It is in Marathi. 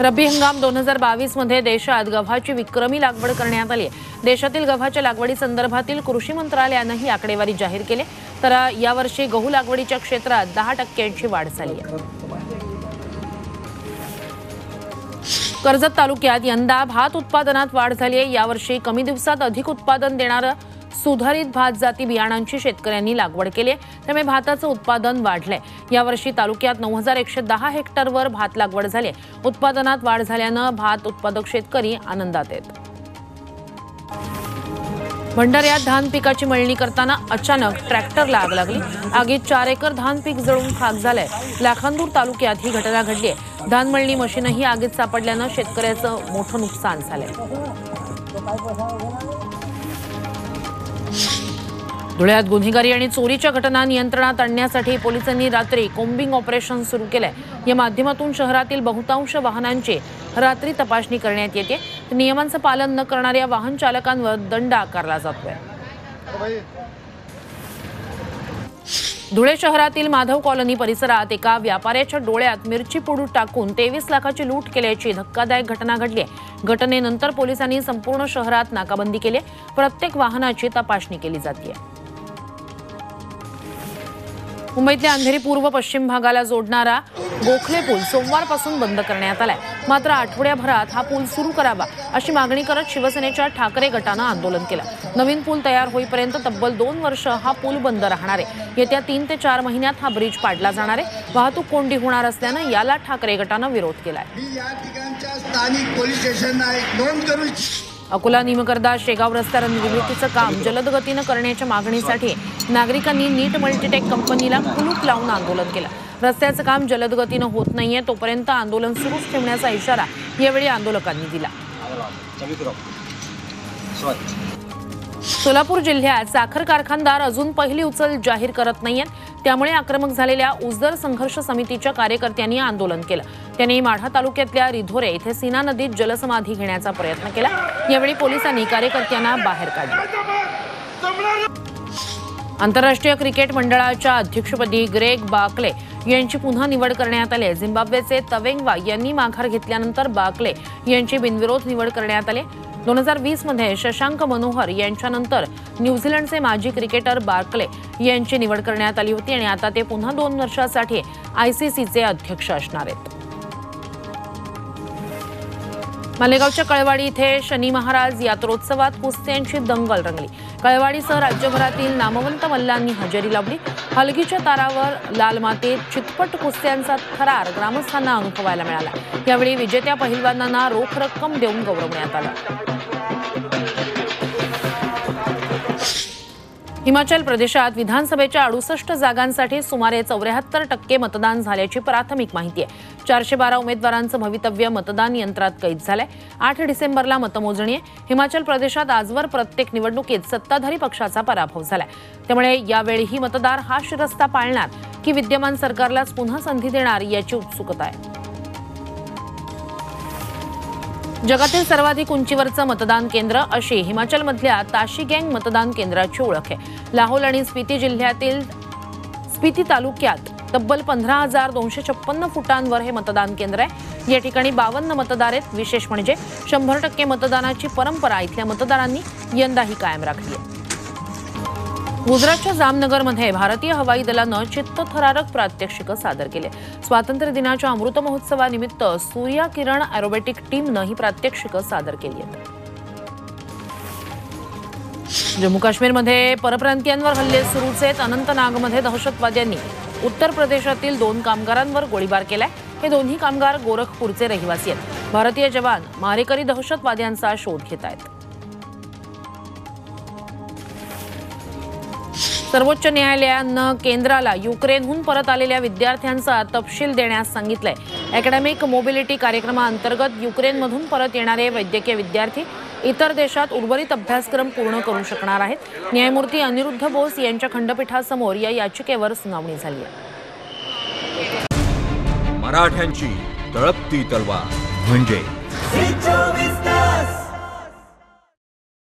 रब्बी हंगाम दोन हजार बावीसमध्ये देशात गव्हाची विक्रमी लागवड करण्यात आली आहे. देशातील गव्हाच्या लागवडी संदर्भातील कृषी मंत्रालयानं ही आकडेवारी जाहीर केली तर यावर्षी गहू लागवडीच्या क्षेत्रात दहा टक्क्यांची वाढ झाली आहे. कर्जत तालुक्यात यंदा भात उत्पादनात वाढ झाली आहे. यावर्षी कमी दिवसात अधिक उत्पादन देणारं सुधारित भात जाती बियाणांची शेतकऱ्यांनी लागवड केली आहे. त्यामुळे भाताचं उत्पादन वाढलंय. यावर्षी तालुक्यात नऊ हजार एकशे दहा हेक्टरवर भात लागवड झाली आहे. उत्पादनात वाढ झाल्यानं भात उत्पादक शेतकरी आनंदात आहेत. भंडाऱ्यात धान पिकाची मळणी करताना अचानक ट्रॅक्टरला आग लागली. आगीत चार एकर धान पीक जळून खाक झालंय. लाखांदूर तालुक्यात ही घटना घडली आहे. धान मळणी मशीनही आगीत सापडल्यानं शेतकऱ्याचं मोठं नुकसान झालंय. धुळ्यात गुन्हेगारी आणि चोरीच्या घटना नियंत्रणात आणण्यासाठी पोलिसांनी रात्री कोम्बिंग ऑपरेशन सुरू केलंय. या माध्यमातून शहरातील बहुतांश वाहनांची रात्री तपासणी करण्यात येते. नियमांचं पालन न करणाऱ्या वाहन चालकांवर दंड आकारला जातोय. धुळे शहरातील माधव कॉलनी परिसरात एका व्यापाऱ्याच्या डोळ्यात मिरची पुडू टाकून तेवीस लाखाची लूट केल्याची धक्कादायक घटना घडली. आहे घटनेनंतर पोलिसांनी संपूर्ण शहरात नाकाबंदी केली. प्रत्येक वाहनाची तपासणी केली जाते मुंबईतल्या अंधेरी पूर्व पश्चिम भागाला जोडणारा गोखले पूल सोमवारपासून बंद करण्यात आलाय. मात्र आठवड्याभरात हा पूल सुरू करावा अशी मागणी करत शिवसेनेच्या ठाकरे गटानं आंदोलन केलं. नवीन पूल तयार होईपर्यंत तब्बल दोन वर्ष हा पूल बंद राहणार आहे. येत्या तीन ते चार महिन्यात हा ब्रिज पाडला जाणार आहे. वाहतूक कोंडी होणार असल्यानं याला ठाकरे गटानं विरोध केलाय. या ठिकाणच्या स्थानिक पोलीस स्टेशनला एक नोंद करू अकोला निमकरदा शेगाव रस्त्यावर निर्मितीचं काम जलद गतीनं करण्याच्या मागणीसाठी नागरिकांनी नीट मल्टीटेक कंपनीला कुलूप लावून आंदोलन केलं. रस्त्याचं काम जलद गतीनं होत नाहीये तोपर्यंत आंदोलन सुरूच ठेवण्याचा इशारा यावेळी आंदोलकांनी दिला. सोलापूर जिल्ह्यात साखर कारखानदार अजून पहिली उचल जाहीर करत नाहीयेत त्यामुळे आक्रमक झालेल्या उजदर संघर्ष समितीच्या कार्यकर्त्यांनी आंदोलन केलं. त्यांनी माढा तालुक्यातल्या रिधोरे इथे सीना नदीत जलसमाधी घेण्याचा प्रयत्न केला. यावेळी पोलिसांनी कार्यकर्त्यांना बाहेर काढलं. आंतरराष्ट्रीय क्रिकेट मंडळाच्या अध्यक्षपदी ग्रेग बाकले यांची पुन्हा निवड करण्यात आली झिम्बाब्वेचे तवेंगवा यांनी माघार घेतल्यानंतर बाकले यांची बिनविरोध निवड करण्यात आली. दोन हजार वीसमध्ये शशांक मनोहर यांच्यानंतर न्यूझीलंडचे माजी क्रिकेटर बार्कले यांची निवड करण्यात आली होती आणि आता ते पुन्हा दोन वर्षासाठी आयसीसीचे अध्यक्ष असणार आहेत. मालेगावच्या कळवाडी इथे शनी महाराज यात्रोत्सवात कुस्त्यांची दंगल रंगली. कळवाडीसह राज्यभरातील नामवंत मल्लांनी हजेरी लावली. हलगीच्या तारावर लाल मातेत चितपट कुस्त्यांचा थरार ग्रामस्थांना अनुभवायला मिळाला. यावेळी विजेत्या पहिलवानांना रोख रक्कम देऊन गौरवण्यात आला. हिमाचल प्रदेशात विधानसभेच्या अडुसष्ट जागांसाठी सुमारे चौऱ्याहत्तर टक्के मतदान झाल्याची प्राथमिक माहिती आहे. चारशे बारा उमेदवारांचं भवितव्य मतदान यंत्रात कैद झालंय. आठ डिसेंबरला मतमोजणी आहे. हिमाचल प्रदेशात आजवर प्रत्येक निवडणुकीत सत्ताधारी पक्षाचा पराभव झालाय. त्यामुळे यावेळीही मतदार हा शिरस्ता पाळणार की विद्यमान सरकारलाच पुन्हा संधी देणार याची उत्सुकता आहे. जगातील सर्वाधिक उंचीवरचं मतदान केंद्र अशी हिमाचलमधल्या ताशी गँग मतदान केंद्राची ओळख आहे. लाहोल आणि स्पिती जिल्ह्यातील स्पिती तालुक्यात तब्बल पंधरा हजार दोनशे छप्पन्न फुटांवर हे मतदान केंद्र आहे. या ठिकाणी बावन्न मतदार आहेत. विशेष म्हणजे शंभर टक्के मतदानाची परंपरा इथल्या मतदारांनी यंदाही कायम राखली आहे. गुजरातच्या जामनगरमध्ये भारतीय हवाई दलानं चित्तथरारक प्रात्यक्षिकं सादर केले. स्वातंत्र्य दिनाच्या अमृत महोत्सवानिमित्त सूर्या किरण अॅरोबॅटिक टीमनं ही प्रात्यक्षिकं सादर केली आहेत. जम्मू काश्मीरमध्ये परप्रांतीयांवर हल्ले सुरूच आहेत. अनंतनागमध्ये दहशतवाद्यांनी उत्तर प्रदेशातील दोन कामगारांवर गोळीबार केलाय. हे दोन्ही कामगार गोरखपूरचे रहिवासी आहेत. भारतीय जवान मारेकरी दहशतवाद्यांचा शोध घेत आहेत सर्वोच्च न्यायालयानं केंद्राला युक्रेनहून परत आलेल्या विद्यार्थ्यांचा तपशील देण्यास सांगितलंय. अकॅडमिक मोबिलिटी कार्यक्रमाअंतर्गत युक्रेनमधून परत येणारे वैद्यकीय विद्यार्थी इतर देशात उर्वरित अभ्यासक्रम पूर्ण करू शकणार आहेत. न्यायमूर्ती अनिरुद्ध बोस यांच्या खंडपीठासमोर या याचिकेवर सुनावणी झाली आहे. मराठ्यांची तळपती तलवार म्हणजे